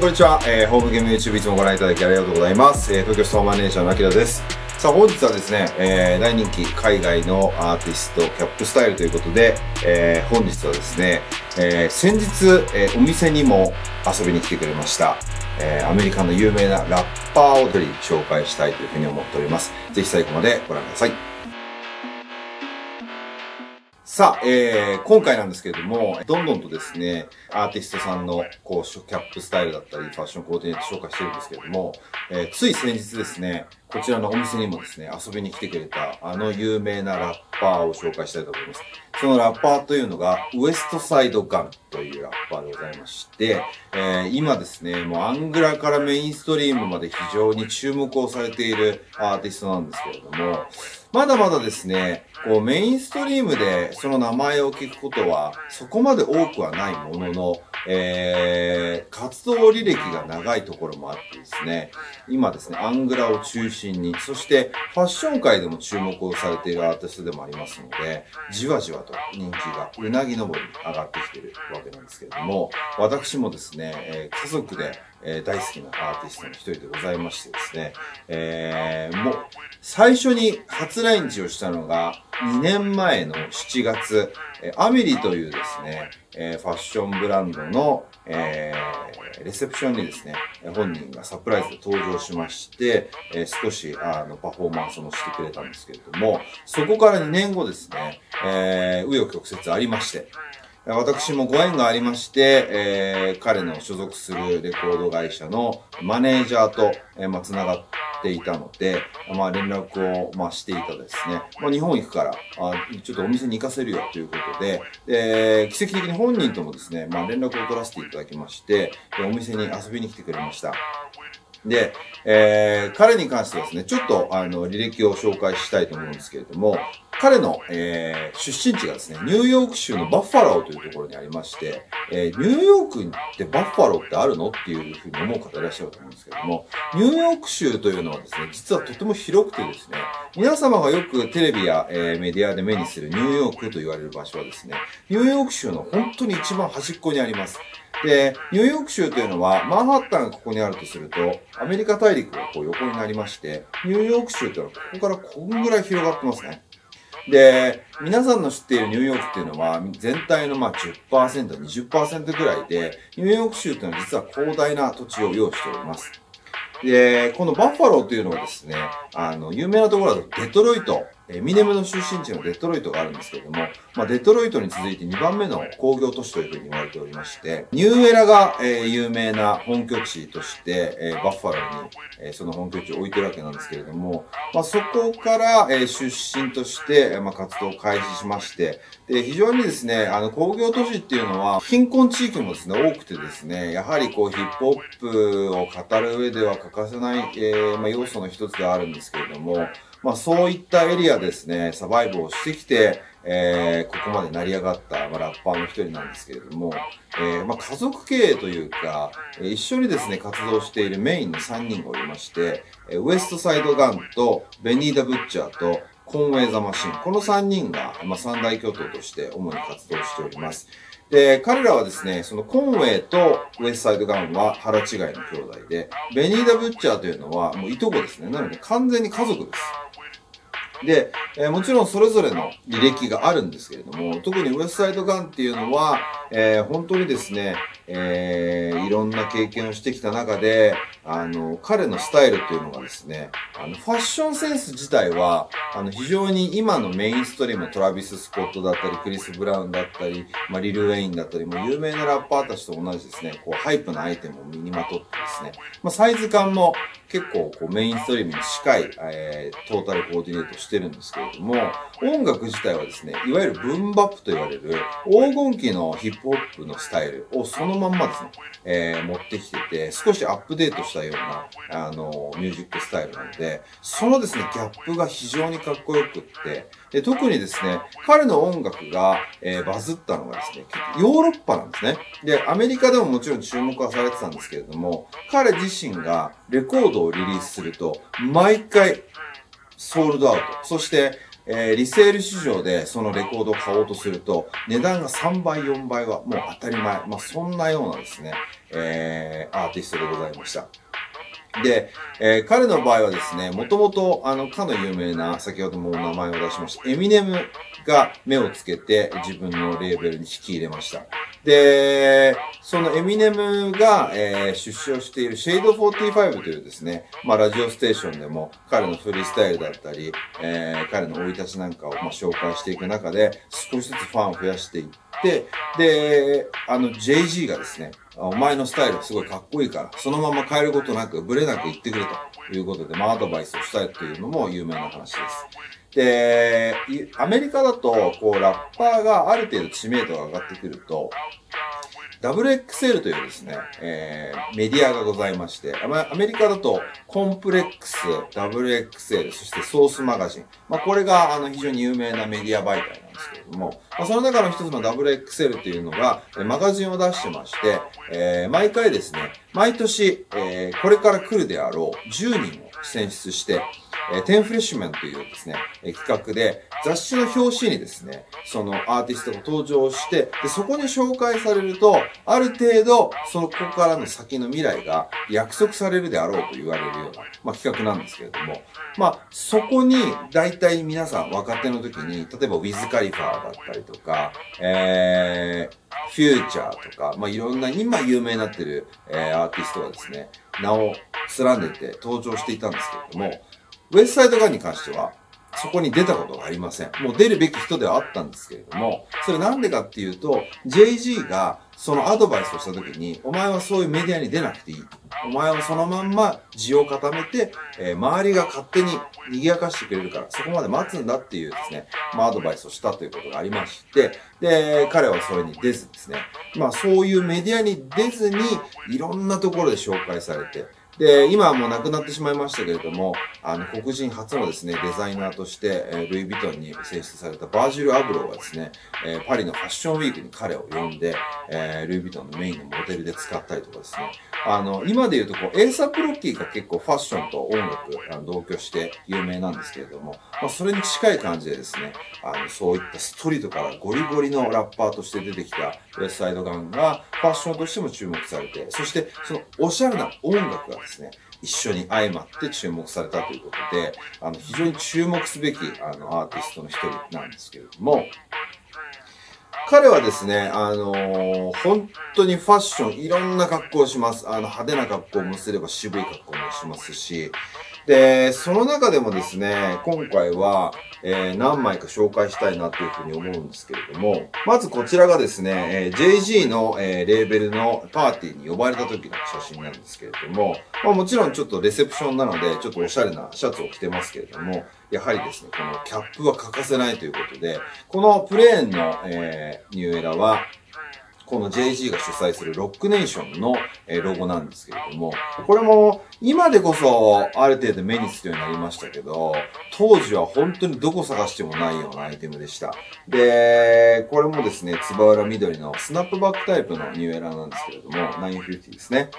んこんにちは、えー、ホームゲーム YouTube いつもご覧いただきありがとうございます、えー、東京ストアマネージャーのあきらですさあ本日はですね、えー、大人気海外のアーティストキャップスタイルということで、えー、本日はですね、えー、先日、えー、お店にも遊びに来てくれましたえー、アメリカの有名なラッパーを取り紹介したいというふうに思っております。ぜひ最後までご覧ください。さあ、えー、今回なんですけれども、どんどんとですね、アーティストさんの、こう、キャップスタイルだったり、ファッションコーディネート紹介してるんですけれども、えー、つい先日ですね、こちらのお店にもですね、遊びに来てくれた、あの有名なラッパーを紹介したいと思います。そのラッパーというのが、ウエストサイドガンというラッパーでございまして、えー、今ですね、もうアングラからメインストリームまで非常に注目をされているアーティストなんですけれども、まだまだですね、こうメインストリームでその名前を聞くことはそこまで多くはないものの、えー、活動履歴が長いところもあってですね、今ですね、アングラを中心に、そしてファッション界でも注目をされているアーティストでもありますので、じわじわと人気がうなぎ登りに上がってきているわけなんですけれども、私もですね、えー、家族でえー、大好きなアーティストの一人でございましてですね、えー、もう、最初に初来日をしたのが2年前の7月、えー、アメリというですね、え、ファッションブランドの、え、レセプションにですね、本人がサプライズで登場しまして、え、少しあのパフォーマンスもしてくれたんですけれども、そこから2年後ですね、えー、紆余曲折ありまして、私もご縁がありまして、えー、彼の所属するレコード会社のマネージャーと、えー、まあ、繋がっていたので、まあ、連絡を、まあ、していたですね、まあ、日本行くから、あちょっとお店に行かせるよということで、で、奇跡的に本人ともですね、まあ、連絡を取らせていただきまして、お店に遊びに来てくれました。で、えー、彼に関してはですね、ちょっと、あの、履歴を紹介したいと思うんですけれども、彼の、えー、出身地がですね、ニューヨーク州のバッファローというところにありまして、えー、ニューヨークってバッファローってあるの？っていうふうに思う方いらっしゃると思うんですけども、ニューヨーク州というのはですね、実はとても広くてですね、皆様がよくテレビや、えー、メディアで目にするニューヨークと言われる場所はですね、ニューヨーク州の本当に一番端っこにあります。で、ニューヨーク州というのは、マンハッタンがここにあるとすると、アメリカ大陸がこう横になりまして、ニューヨーク州というのはここからこんぐらい広がってますね。で、皆さんの知っているニューヨークっていうのは、全体のまあ10%、20%ぐらいで、ニューヨーク州っていうのは実は広大な土地を用意しております。で、このバッファローというのはですね、あの、有名なところだとデトロイト、エミネムの出身地のデトロイトがあるんですけれども、まあ、デトロイトに続いて2番目の工業都市というふうに言われておりまして、ニューエラが、えー、有名な本拠地として、えー、バッファローに、えー、その本拠地を置いてるわけなんですけれども、まあ、そこから、え、出身として、まあ、活動を開始しまして、で、非常にですね、あの、工業都市っていうのは、貧困地域もですね、多くてですね、やはりこう、ヒップホップを語る上では欠かせない、え、まあ、要素の一つではあるんですけれども、まあそういったエリアですね、サバイブをしてきて、えー、ここまで成り上がった、まあ、ラッパーの一人なんですけれども、えー、まあ家族経営というか、一緒にですね、活動しているメインの3人がおりまして、ウエストサイドガンとベニーダ・ブッチャーとコンウェイ・ザ・マシン。この3人が、まあ三大巨頭として主に活動しております。で、彼らはですね、そのコンウェイとウエストサイドガンは腹違いの兄弟で、ベニーダ・ブッチャーというのはもういとこですね。なので完全に家族です。で、えー、もちろんそれぞれの履歴があるんですけれども、特にウエストサイドガンっていうのは、えー、本当にですね、えー、いろんな経験をしてきた中で、あの、彼のスタイルっていうのがですね、あの、ファッションセンス自体は、あの、非常に今のメインストリーム、トラビス・スコットだったり、クリス・ブラウンだったり、まあ、リル・ウェインだったり、も有名なラッパーたちと同じですね、こう、ハイプなアイテムを身にまとってですね、まあ、サイズ感も結構、こう、メインストリームに近い、えー、トータルコーディネートしてるんですけれども、音楽自体はですね、いわゆるブンバップと言われる黄金期のヒップホップのスタイルをそのまんまですね、えー、持ってきてて、少しアップデートしたような、あの、ミュージックスタイルなので、そのですね、ギャップが非常にかっこよくって、で特にですね、彼の音楽が、えー、バズったのがですね、ヨーロッパなんですね。で、アメリカでももちろん注目はされてたんですけれども、彼自身がレコードをリリースすると、毎回、ソールドアウト。そして、えー、リセール市場でそのレコードを買おうとすると、値段が3倍、4倍はもう当たり前。まあ、そんなようなですね、えー、アーティストでございました。で、えー、彼の場合はですね、もともと、あの、かの有名な、先ほども名前を出しました、エミネムが目をつけて自分のレーベルに引き入れました。で、そのエミネムが、えー、出資をしているシェイド45というですね、まあラジオステーションでも彼のフリースタイルだったり、えー、彼の生い立ちなんかを、まあ、紹介していく中で少しずつファンを増やしていって、で、あの JG がですね、お前のスタイルすごいかっこいいから、そのまま変えることなく、ブレなく言ってくれということで、まあアドバイスをしたいというのも有名な話です。で、アメリカだと、こう、ラッパーがある程度知名度が上がってくると、WXL というですね、えー、メディアがございまして、アメリカだと、コンプレックス、WXL、そしてソースマガジン。まあ、これが、あの、非常に有名なメディア媒体なんですけれども、まあ、その中の一つの WXL っていうのが、マガジンを出してまして、えー、毎回ですね、毎年、えー、これから来るであろう10人を選出して、えー、テンフレッシュメンというですね、え、企画で、雑誌の表紙にですね、そのアーティストが登場して、で、そこに紹介されると、ある程度、そこからの先の未来が約束されるであろうと言われるような、まあ、企画なんですけれども、まあ、そこに、大体皆さん若手の時に、例えばウィズ・カリファーだったりとか、えー、フューチャーとか、まあ、いろんな今有名になってる、えー、アーティストがですね、名を連ねて登場していたんですけれども、ウェスサイドガンに関しては、そこに出たことがありません。もう出るべき人ではあったんですけれども、それなんでかっていうと、JG がそのアドバイスをした時に、お前はそういうメディアに出なくていい。お前はそのまんま字を固めて、えー、周りが勝手に賑やかしてくれるから、そこまで待つんだっていうですね、まあアドバイスをしたということがありまして、で、彼はそれに出ずですね、まあそういうメディアに出ずに、いろんなところで紹介されて、で、今はもう亡くなってしまいましたけれども、あの、黒人初のですね、デザイナーとして、えー、ルイ・ヴィトンに選出されたバージル・アブローがですね、えー、パリのファッションウィークに彼を呼んで、えー、ルイ・ヴィトンのメインのモデルで使ったりとかですね、あの、今で言うとこう、エーサープロッキーが結構ファッションと音楽、あの同居して有名なんですけれども、まあ、それに近い感じでですね、あの、そういったストリートからゴリゴリのラッパーとして出てきたウェスサイドガンがファッションとしても注目されて、そしてそのおしゃれな音楽がですね、ですね一緒に相まって注目されたということで、あの、非常に注目すべき、あの、アーティストの一人なんですけれども、彼はですね、あのー、本当にファッション、いろんな格好をします。あの、派手な格好もすれば渋い格好もしますし、で、その中でもですね、今回は、えー、何枚か紹介したいなというふうに思うんですけれども、まずこちらがですね、えー、JG の、えー、レーベルのパーティーに呼ばれた時の写真なんですけれども、まあもちろんちょっとレセプションなので、ちょっとおしゃれなシャツを着てますけれども、やはりですね、このキャップは欠かせないということで、このプレーンの、えー、ニューエラは、この JG が主催するロックネーションの、えロゴなんですけれども、これも今でこそある程度目にするようになりましたけど、当時は本当にどこ探してもないようなアイテムでした。で、これもですね、つば裏緑のスナップバックタイプのニューエラなんですけれども、950ですね。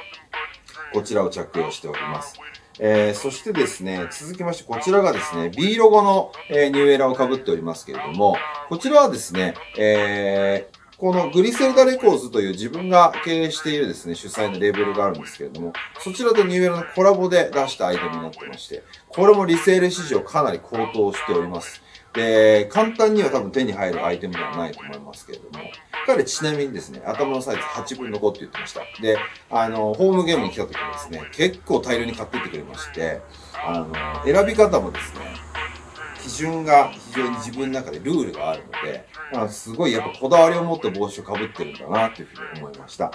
こちらを着用しております。えー、そしてですね、続きまして、こちらがですね、B ロゴの、えー、ニューエラを被っておりますけれども、こちらはですね、えー、このグリセルダレコーズという自分が経営しているですね、主催のレーベルがあるんですけれども、そちらとニューエラのコラボで出したアイテムになってまして、これもリセール市場かなり高騰しております。で、簡単には多分手に入るアイテムではないと思いますけれども、彼ちなみにですね、頭のサイズ8分の5って言ってました。で、あの、ホームゲームに来た時はですね、結構大量に買ってってくれまして、あの、選び方もですね、基準が非常に自分の中でルールがあるので、まあ、すごいやっぱこだわりを持って帽子をかぶってるんだなというふうに思いました。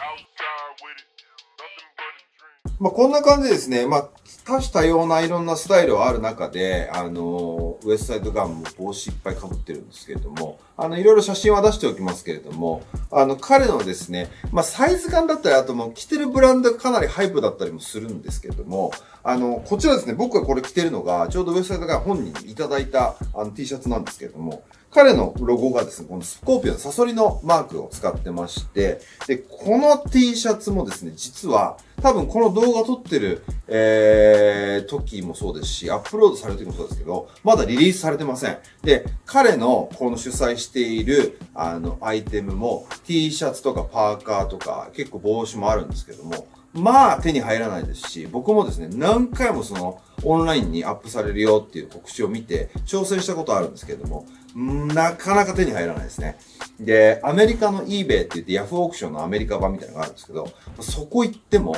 まあ、こんな感じですね。まあ、多種多様ないろんなスタイルはある中で、あの、ウエストサイドガンも帽子いっぱい被ってるんですけれども、あの、いろいろ写真は出しておきますけれども、あの、彼のですね、まあ、サイズ感だったり、あともう着てるブランドがかなり hype だったりもするんですけれども、あの、こちらですね、僕がこれ着てるのが、ちょうどウエストサイドガン本人にいただいたあの T シャツなんですけれども、彼のロゴがですね、このスコーピオンサソリのマークを使ってまして、で、この T シャツもですね、実は、多分この動画撮ってる、えー、時もそうですし、アップロードされる時もそうですけど、まだリリースされてません。で、彼のこの主催している、あの、アイテムも T シャツとかパーカーとか、結構帽子もあるんですけども、まあ手に入らないですし、僕もですね、何回もそのオンラインにアップされるよっていう告知を見て挑戦したことあるんですけれども、なかなか手に入らないですね。で、アメリカの eBay って言ってヤフーオークションのアメリカ版みたいなのがあるんですけど、そこ行っても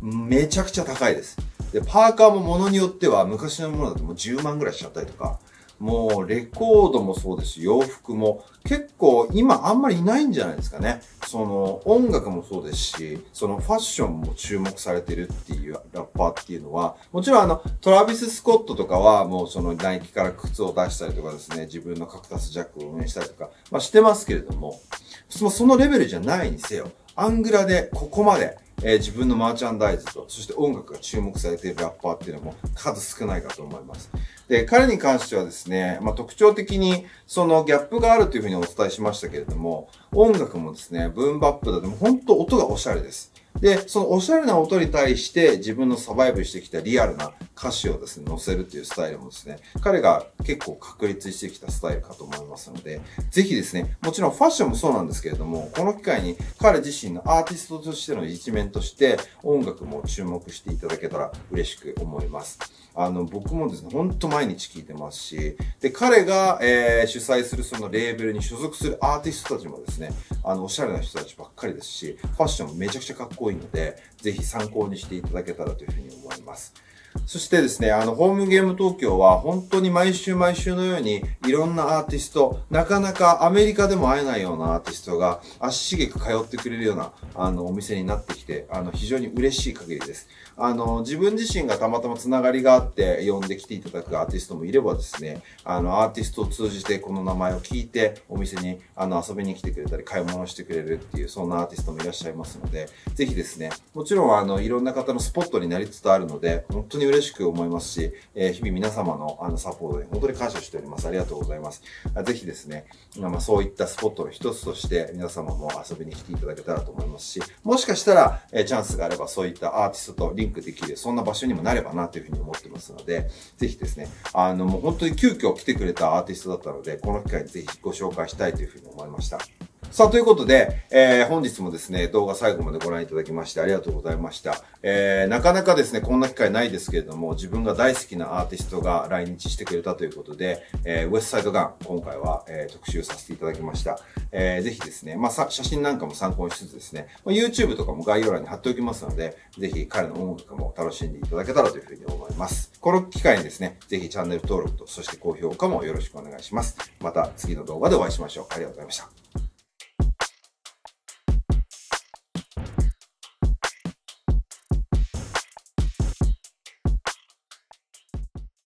めちゃくちゃ高いです。で、パーカーも物によっては昔のものだともう10万ぐらいしちゃったりとか、もうレコードもそうですし、洋服も結構今あんまりいないんじゃないですかね。その音楽もそうですし、そのファッションも注目されてるっていうラッパーっていうのは、もちろんあのトラビス・スコットとかはもうそのナイキから靴を出したりとかですね、自分のカクタスジャックを運営したりとか、まあしてますけれども、そのレベルじゃないにせよ、アングラでここまでえー、自分のマーチャンダイズと、そして音楽が注目されているラッパーっていうのも数少ないかと思います。で、彼に関してはですね、まあ、特徴的にそのギャップがあるというふうにお伝えしましたけれども、音楽もですね、ブーンバップだと本当音がおしゃれです。で、そのおしゃれな音に対して自分のサバイブしてきたリアルな歌詞をですね、載せるっていうスタイルもですね、彼が結構確立してきたスタイルかと思いますので、ぜひですね、もちろんファッションもそうなんですけれども、この機会に彼自身のアーティストとしての一面として音楽も注目していただけたら嬉しく思います。あの、僕もですね、ほんと毎日聞いてますし、で、彼が、えー、主催するそのレーベルに所属するアーティストたちもですね、あの、おしゃれな人たちばっかりですし、ファッションもめちゃくちゃかっこいいので、ぜひ参考にしていただけたらというふうに思います。そしてですね、あの、ホームゲーム東京は本当に毎週毎週のようにいろんなアーティスト、なかなかアメリカでも会えないようなアーティストが足しげく通ってくれるような、あの、お店になってきて、あの、非常に嬉しい限りです。あの、自分自身がたまたまつながりがあって呼んできていただくアーティストもいればですね、あの、アーティストを通じてこの名前を聞いてお店にあの遊びに来てくれたり買い物してくれるっていう、そんなアーティストもいらっしゃいますので、ぜひですね、もちろんあの、いろんな方のスポットになりつつあるので、本当に嬉しく思いますし、えー、日々皆様のあのサポートに本当に感謝しております。ありがとうございます。ぜひですね、まあ、そういったスポットの一つとして皆様も遊びに来ていただけたらと思いますし、もしかしたら、えー、チャンスがあればそういったアーティストとリンクリンクできる、そんな場所にもなればなというふうに思ってますので、ぜひですね、あの、もう本当に急遽来てくれたアーティストだったので、この機会にぜひご紹介したいというふうに思いました。さあ、ということで、えー、本日もですね、動画最後までご覧いただきましてありがとうございました。えー、なかなかですね、こんな機会ないですけれども、自分が大好きなアーティストが来日してくれたということで、えー、ウエストサイドガン、今回は、えー、特集させていただきました。えー、ぜひですね、まあ、さ、写真なんかも参考にしつつですね、まあ、YouTube とかも概要欄に貼っておきますので、ぜひ彼の音楽も楽しんでいただけたらというふうに思います。この機会にですね、ぜひチャンネル登録と、そして高評価もよろしくお願いします。また次の動画でお会いしましょう。ありがとうございました。